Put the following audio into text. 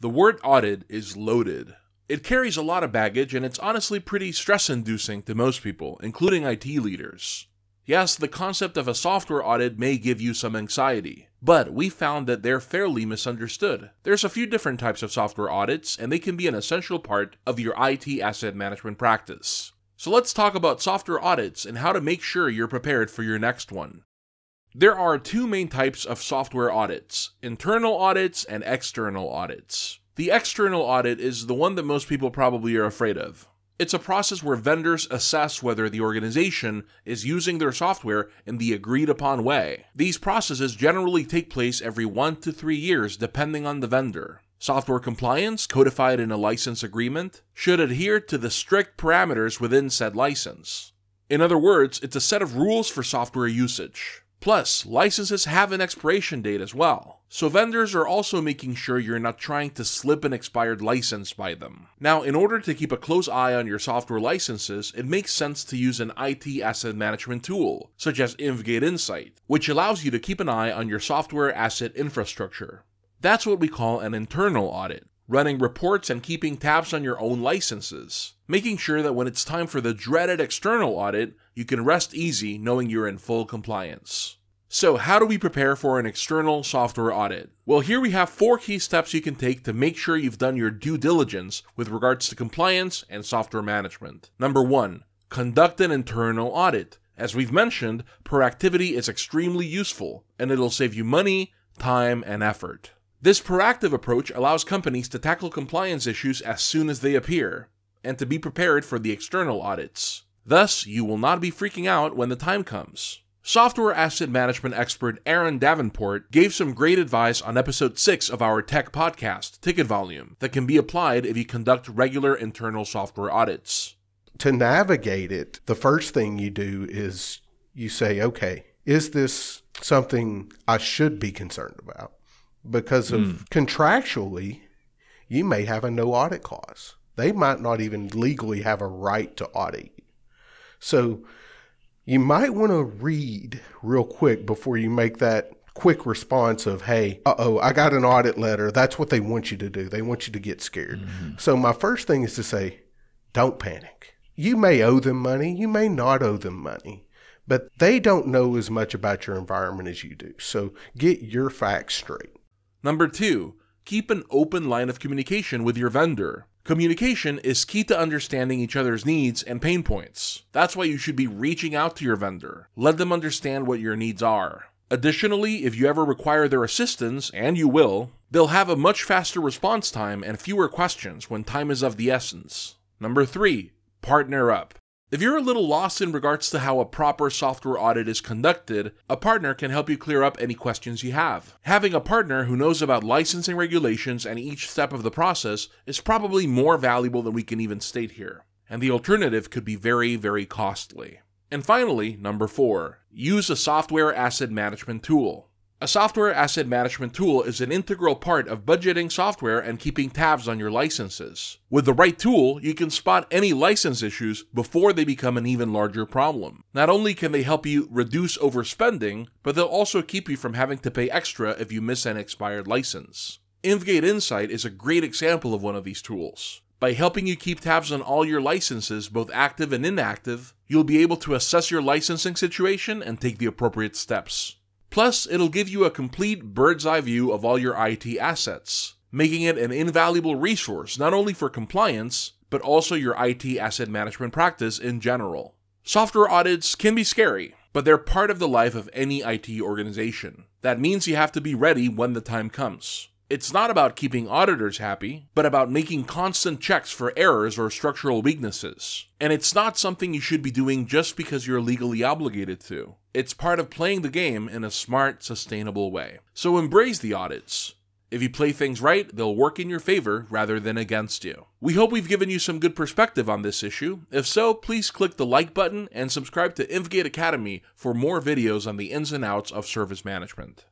The word audit is loaded. It carries a lot of baggage and it's honestly pretty stress inducing to most people, including IT leaders. Yes, the concept of a software audit may give you some anxiety, but we found that they're fairly misunderstood. There's a few different types of software audits, and they can be an essential part of your IT asset management practice. So let's talk about software audits and how to make sure you're prepared for your next one. There are two main types of software audits internal audits and external audits. The external audit is the one that most people probably are afraid of. It's a process where vendors assess whether the organization is using their software in the agreed upon way. These processes generally take place every one to three years depending on the vendor. Software compliance, codified in a license agreement, should adhere to the strict parameters within said license. In other words, it's a set of rules for software usage. Plus, licenses have an expiration date as well, so vendors are also making sure you're not trying to slip an expired license by them. Now, in order to keep a close eye on your software licenses, it makes sense to use an IT asset management tool, such as InvGate Insight, which allows you to keep an eye on your software asset infrastructure. That's what we call an internal audit running reports and keeping tabs on your own licenses, making sure that when it's time for the dreaded external audit, you can rest easy knowing you're in full compliance. So, how do we prepare for an external software audit? Well, here we have four key steps you can take to make sure you've done your due diligence with regards to compliance and software management. Number one, conduct an internal audit. As we've mentioned, proactivity is extremely useful and it'll save you money, time, and effort. This proactive approach allows companies to tackle compliance issues as soon as they appear, and to be prepared for the external audits. Thus, you will not be freaking out when the time comes. Software asset management expert Aaron Davenport gave some great advice on episode 6 of our tech podcast, Ticket Volume, that can be applied if you conduct regular internal software audits. To navigate it, the first thing you do is you say, okay, is this something I should be concerned about? because of mm. contractually, you may have a no audit clause. They might not even legally have a right to audit you. So you might want to read real quick before you make that quick response of, hey, uh oh, I got an audit letter. That's what they want you to do. They want you to get scared. Mm-hmm. So my first thing is to say, don't panic. You may owe them money, you may not owe them money, but they don't know as much about your environment as you do. So get your facts straight. Number two, keep an open line of communication with your vendor. Communication is key to understanding each other's needs and pain points. That's why you should be reaching out to your vendor. Let them understand what your needs are. Additionally, if you ever require their assistance, and you will, they'll have a much faster response time and fewer questions when time is of the essence. Number 3. Partner up. If you're a little lost in regards to how a proper software audit is conducted, a partner can help you clear up any questions you have. Having a partner who knows about licensing regulations and each step of the process is probably more valuable than we can even state here, and the alternative could be very, very costly. And finally, number four, use a software asset management tool. A software asset management tool is an integral part of budgeting software and keeping tabs on your licenses. With the right tool, you can spot any license issues before they become an even larger problem. Not only can they help you reduce overspending, but they'll also keep you from having to pay extra if you miss an expired license. InvGate Insight is a great example of one of these tools. By helping you keep tabs on all your licenses, both active and inactive, you'll be able to assess your licensing situation and take the appropriate steps. Plus, it'll give you a complete bird's eye view of all your IT assets, making it an invaluable resource not only for compliance, but also your IT asset management practice in general. Software audits can be scary, but they're part of the life of any IT organization. That means you have to be ready when the time comes. It's not about keeping auditors happy, but about making constant checks for errors or structural weaknesses. And it's not something you should be doing just because you're legally obligated to. It's part of playing the game in a smart, sustainable way. So embrace the audits. If you play things right, they'll work in your favor rather than against you. We hope we've given you some good perspective on this issue. If so, please click the like button and subscribe to InvGate Academy for more videos on the ins and outs of service management.